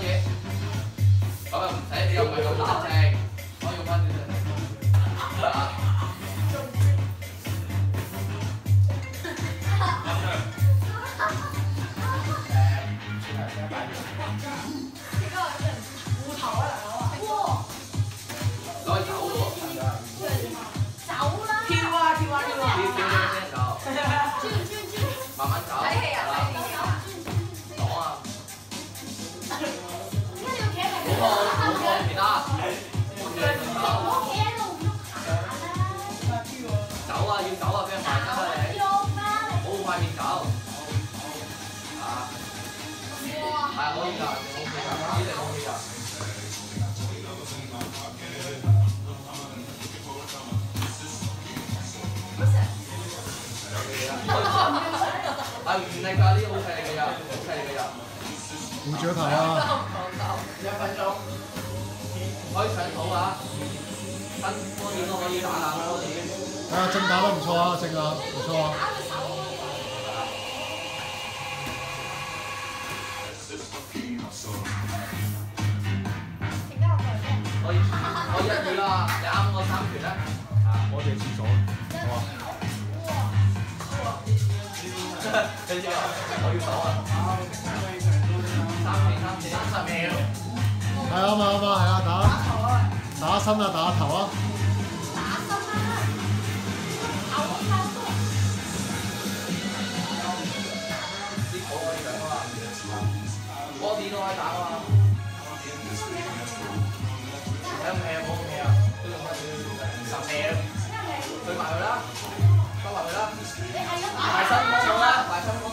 始。咁啊唔使，你又唔係咁冷靜，可以用翻啲。啊！攞去走喎，走啦！跳啊跳啊跳跳啊！好塊面走。啊，哇！係可以㗎，OK 㗎，呢隻 OK 㗎。係唔係㗎？呢啲好犀利㗎咋，好犀利㗎咋。護住個頭啊！一分鐘可以上土啊！新波點都可以打，睇下正打得唔錯啊，正啊，唔錯啊！我一語啦，你啱我三拳咧。啊，我哋廁所，好啊！你知啊？我要手啊！三拳三拳三十秒。係啊嘛啊嘛，係啊，打打身啊，打頭啊！睇咁氣啊，冇咁氣啊，都用得十秒，對埋佢啦，收埋佢啦，你係咁打埋身嗰個啦，埋身嗰